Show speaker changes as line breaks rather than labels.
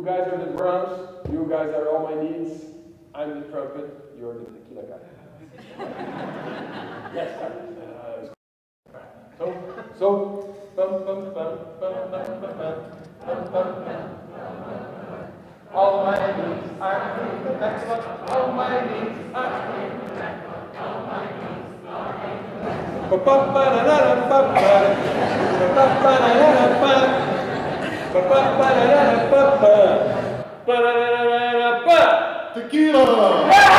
You guys are the drums. You guys are all my needs. I'm the trumpet. You're the tequila guy. yes, sir. So, so. All my needs are free. That's what all my needs are free. That's what all my needs are free. Ba ba ba
Tequila!